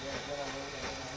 Yeah, that one's got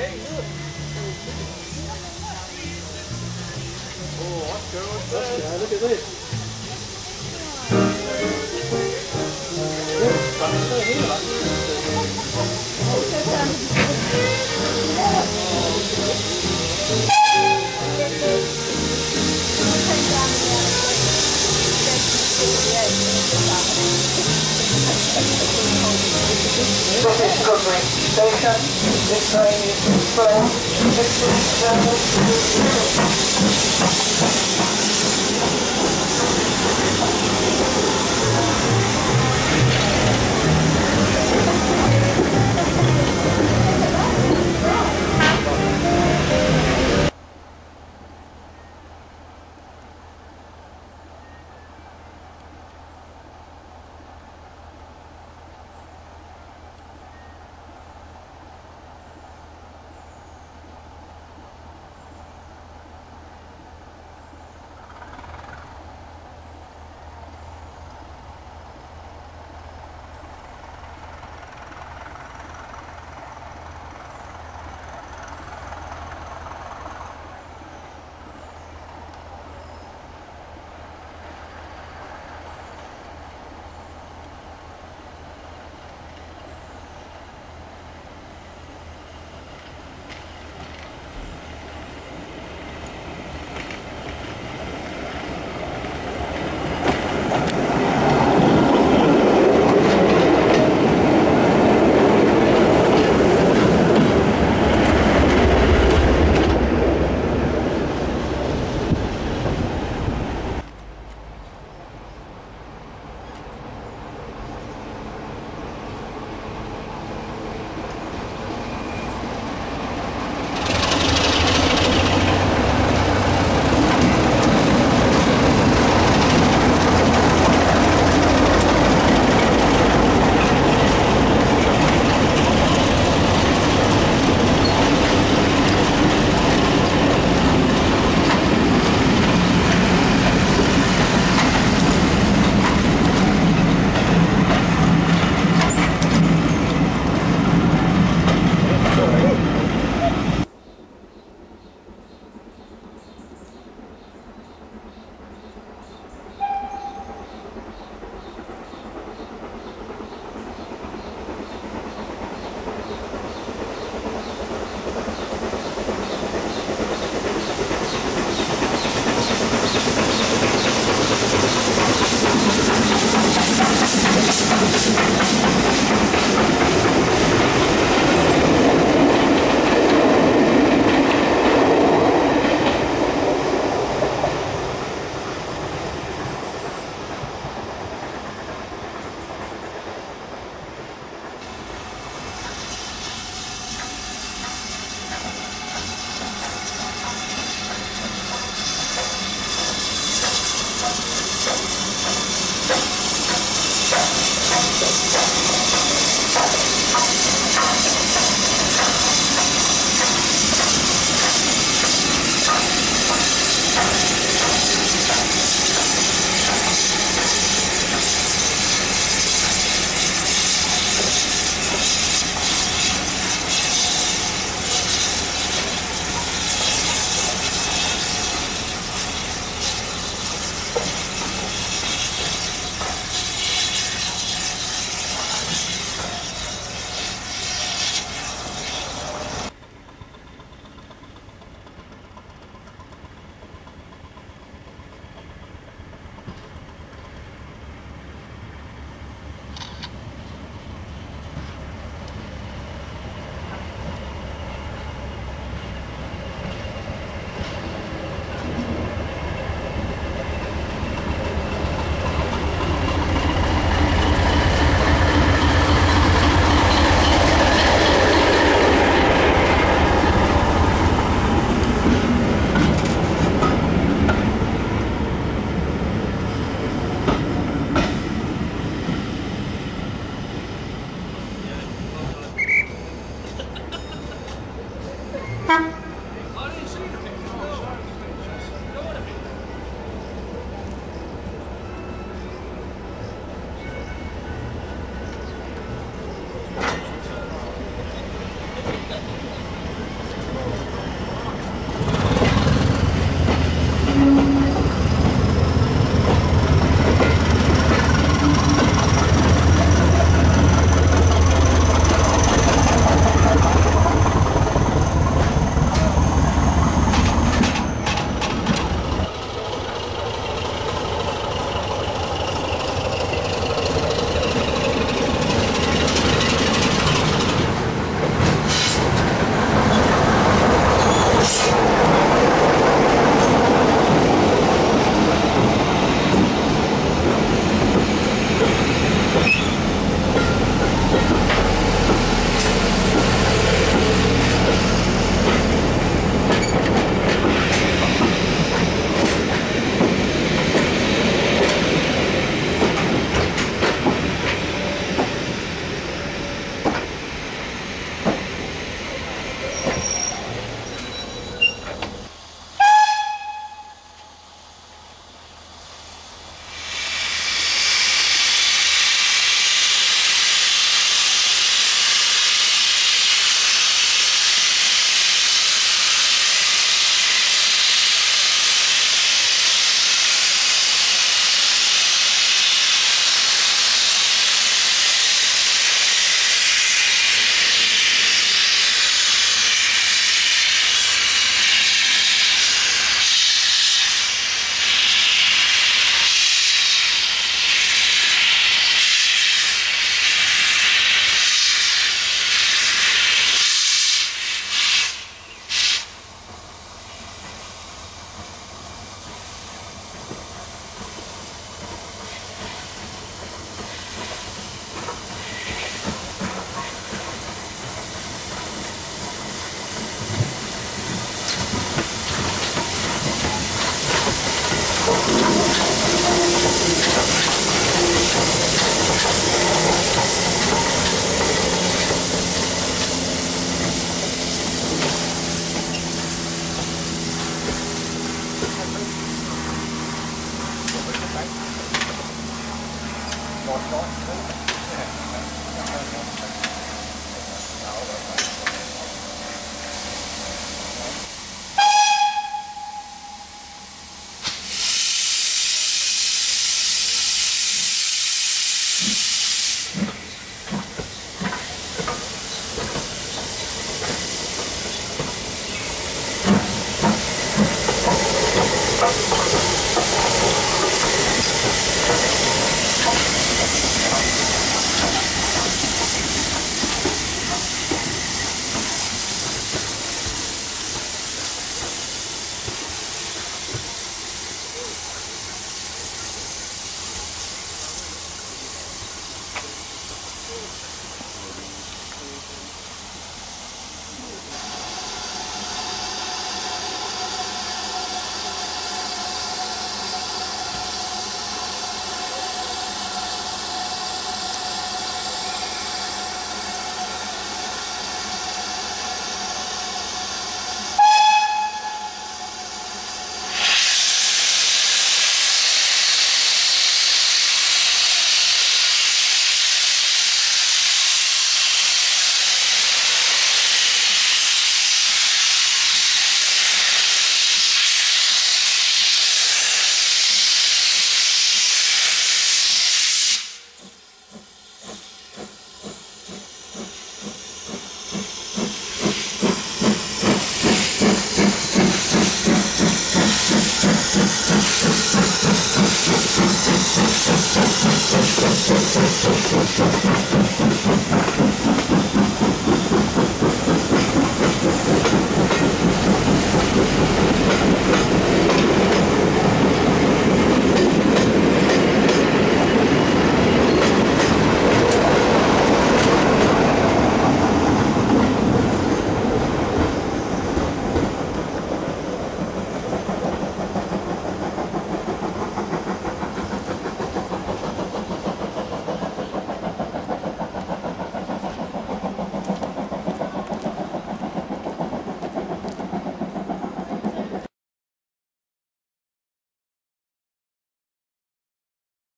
Hey, look. Oh, what's going on? Yeah, look at this. Yeah is Groombridge Station. This train is from 16